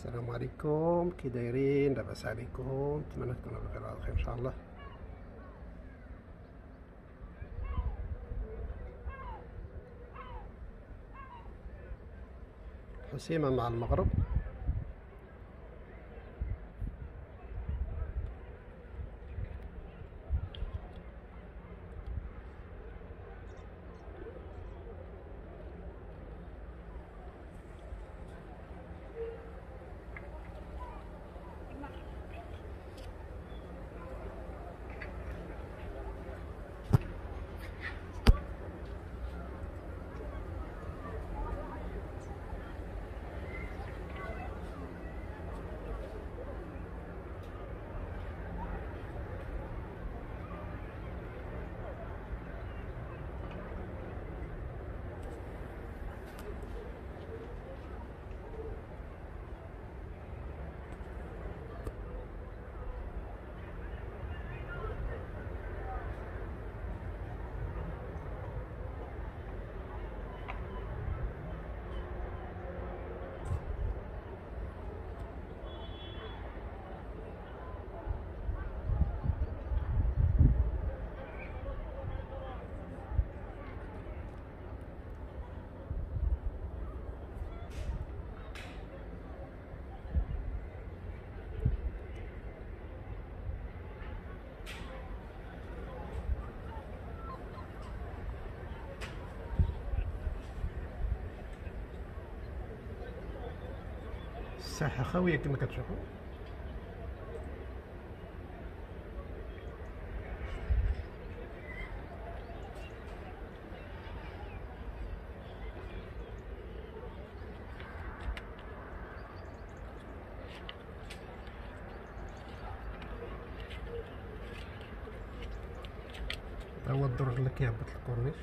السلام عليكم كي دايرين لاباس عليكم نتمنى تكونوا بخير وعلى خير ان شاء الله حسيمة مع المغرب الساحة خاوية كما كتشوفوا. هو الدرج اللي كيهبط الكورنيش.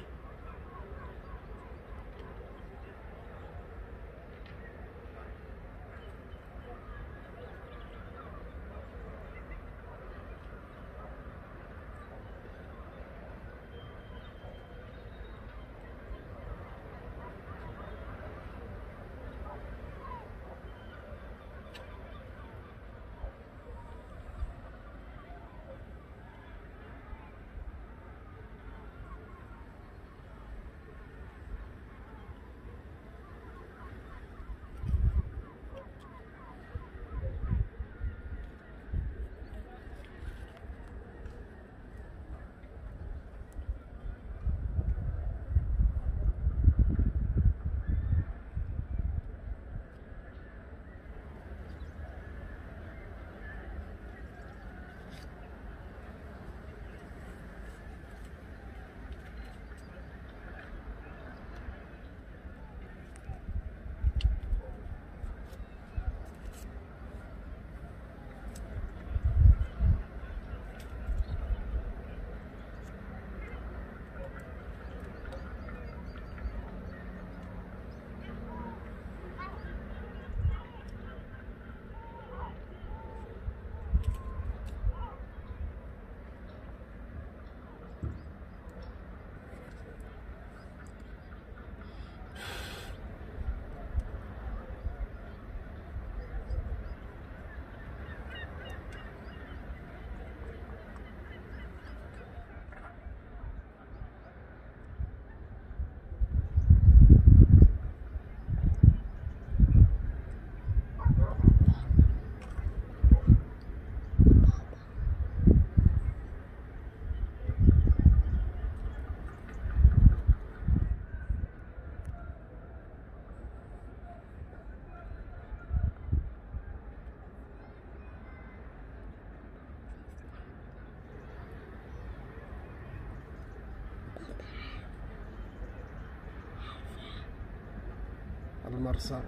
المرسى.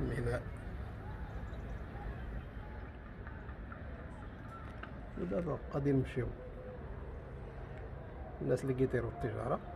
ميناء ودابا غادي نمشيو. الناس اللي كيديروا التجارة.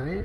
అనేది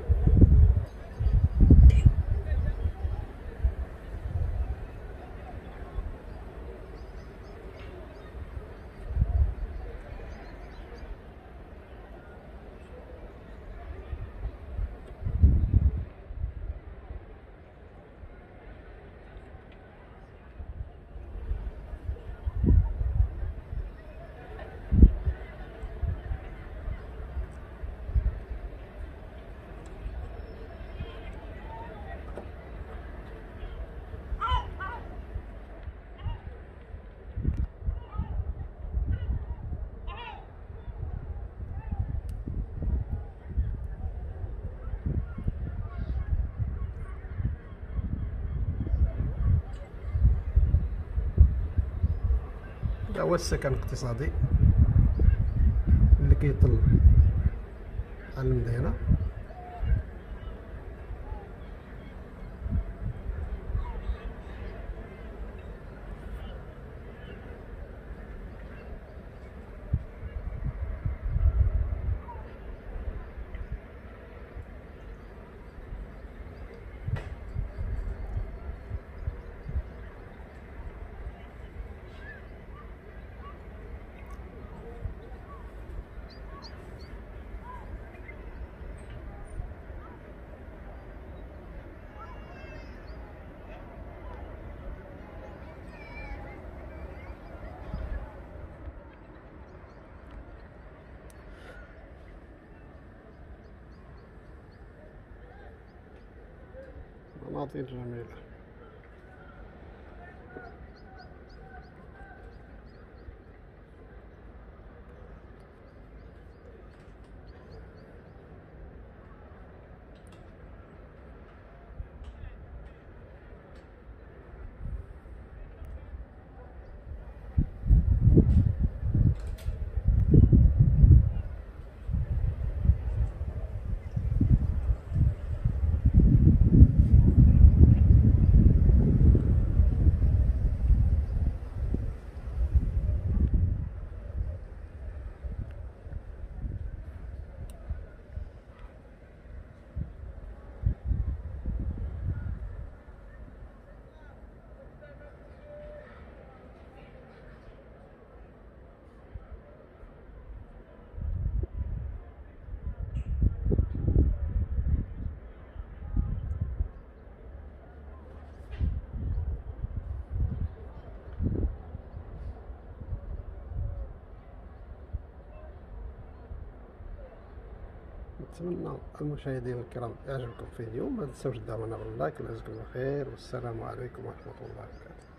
هو السكن الاقتصادي اللي كيطل على المدينة. Martín Ramírez. نتمنى المشاهدين الكرام يعجبكم الفيديو ما تنساوش دعمونا باللايك يجزيكم الخير والسلام عليكم ورحمة الله وبركاته.